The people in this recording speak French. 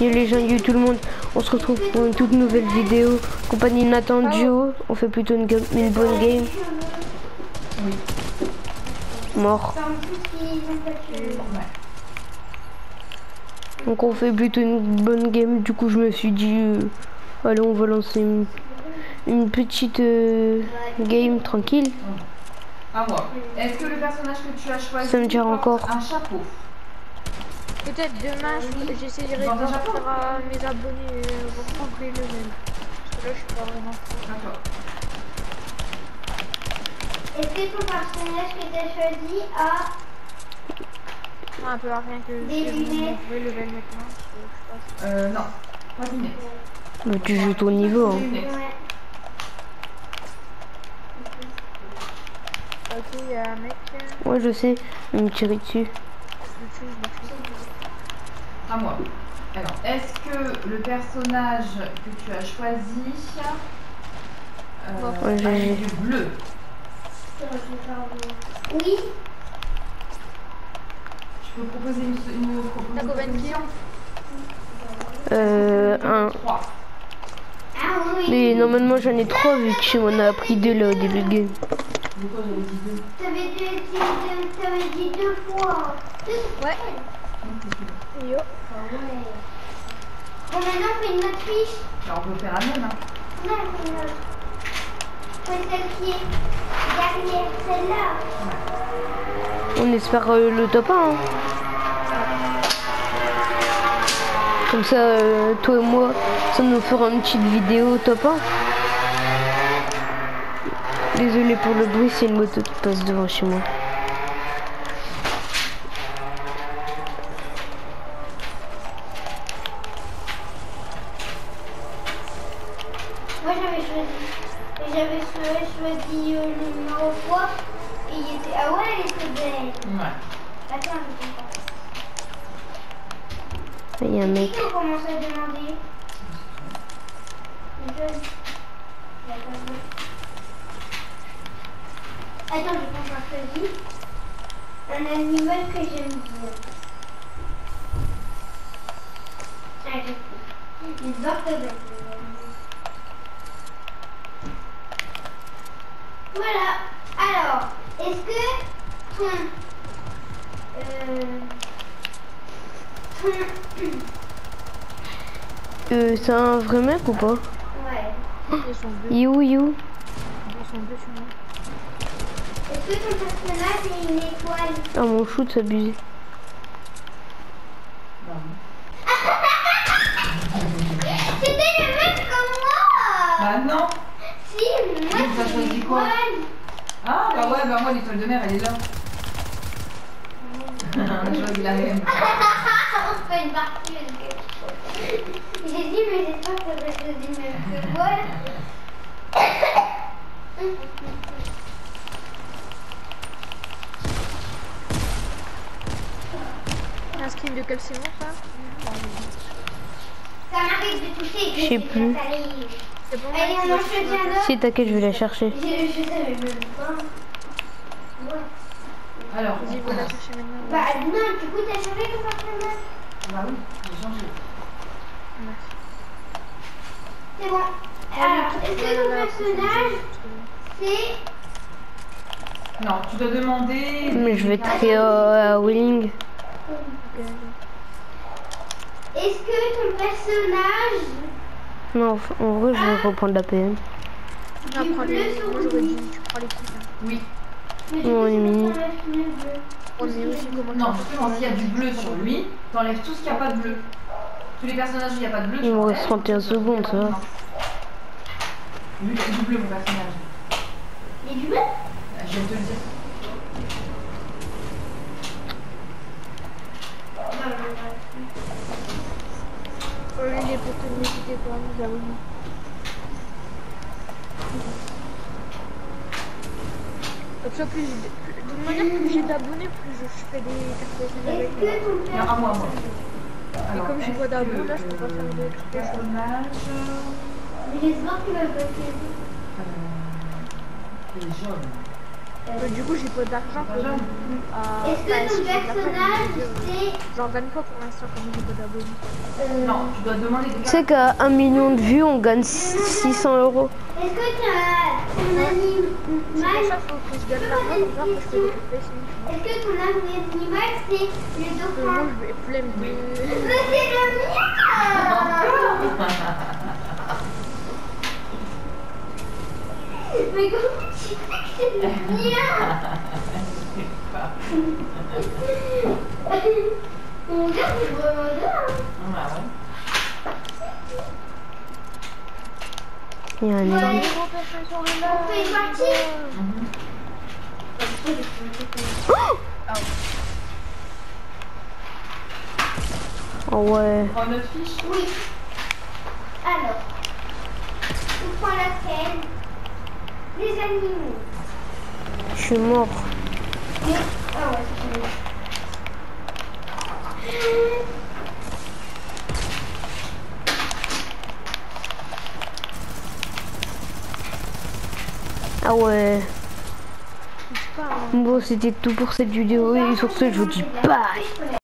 Yo les gens, yo tout le monde, on se retrouve pour une toute nouvelle vidéo. Compagnie Nathan Duo, on fait plutôt une, une bonne game. Mort. Donc on fait plutôt une bonne game. Du coup je me suis dit, euh, allez on va lancer une, une petite euh, game tranquille. À moi. Est-ce que le personnage que tu as choisi Ça me tire encore. un chapeau? Peut-être demain, je- j'essayerai de faire à mes abonnés euh, retrouver le même. Parce que là, je suis pas vraiment. D'accord. Est-ce que ton personnage que tu as choisi a Un peu à rien que Des je vais lunettes. le level maintenant. parce que je sais pas Euh, non. Pas de lunettes. Bah, tu joues ton niveau. Hein. Ouais. Ok, il y a un mec. euh, Ouais je sais, il me tirer dessus. Je le tue, je le tue. À moi. Alors, est-ce que le personnage que tu as choisi euh, Ouais, les yeux bleus Oui. Tu peux proposer une, une, proposition Euh, un. Trois. Ah oui. Mais normalement j'en ai trois vu que on a appris deux là au début de game. Pourquoi j'avais dit deux T'avais dit, dit- t'avais dit deux fois. Ouais. Yo. Bon, maintenant, on fait une autre fiche. Alors, on peut faire la même. Hein. Non, on fait une autre. On fait celle qui est derrière celle-là. On espère euh, le top 1. hein. Comme ça, euh, toi et moi, ça nous fera une petite vidéo top 1. Désolé pour le bruit, c'est une moto qui passe devant chez. Moi, j'avais choisi. J'avais cho- choisi euh, le numéro 3. Et il était. Ah ouais, elle était belle. Ouais. Attends, je pas. Il y a un mec. Qui on commence à demander. Attends, je pense un choisi. Un animal que j'aime bien. Ah, sais. Les orthographes. Voilà. Alors, est-ce que ton... Euh, ton... Euh, c'est un vrai mec ou pas? Ouais. You, you. Est-ce que ton personnage est une étoile? Ah, mon shoot, c'est abusé. Bah, C'était le même comme moi Bah non. Si, mais moi T'as choisi quoi Ah, bah ouais, bah moi, l'étoile de mer, elle est là. On a choisi la même. On fait une partie de quelque chose. J'ai dit, mais j'espère que ça choisi le même que moi. Un skin de quel ça Ça m'arrive de toucher. Je sais plus. Bon Allez, on en un autre. Si t'inquiète, je vais la chercher. Je, je savais même pas. Ouais. Alors, Vas-y, on vous la cherchez maintenant. Bah non, du coup, t'as changé ton personnage Bah oui, j'ai changé. Merci. C'est bon. Alors, est-ce que ton personnage, c'est... Non, tu dois demander. Mais je vais te créer euh, à Willing. Est-ce que ton personnage Non, en vrai, je vais reprendre la PM. Non, Du prends les. Moi dit, tu prends les hein. Oui. On est c'est mini. On est aussi comment Non, justement, s'il y a du bleu sur lui, t'enlèves tout ce qu'il n'y a pas de bleu. Tous les personnages où il n'y a pas de bleu, tu Il me enlèves. reste 31 secondes, ça va. Lui, il a du bleu, mon personnage. Et du bleu? Ah, Je viens de te le dire. Oh, les potes, n'hésitez pas à nous abonner. Comme ça, plus j'ai de toute manière, plus j'ai d'abonnés, plus je fais des personnages avec ton Non, à moi, moi. Alors, comme j'ai pas d'abos, que, là, je peux pas faire de euh, trucs. personnage. Mais j'espère qu'il va passer. Euh, il est jaune. Euh, du coup, j'ai pas d'argent pour. À- Est-ce que si ton personnage, c'est... J'en gagne pas pour l'instant comme j'ai pas d'abonnés. euh, Non, tu dois demander des Tu sais qu'à un million de vues, on gagne 600 euros. Est-ce que t'as ton C'est pour animal... ça qu'il faut que je gagne l'argent pour voir que je peux Est-ce que ton animal, c'est le dauphin? je vais flemme de. Mais c'est le mien Mais comment Mon gars, c'est vraiment. Ah ouais. Il y a un Ouais. énorme- On fait une partie Mhm. Oh ouais. Prends notre fiche. Oui. Alors, on prend laquelle Les animaux. Mort. Ah ouais. Bon, c'était tout pour cette vidéo et sur ce, je vous dis bye.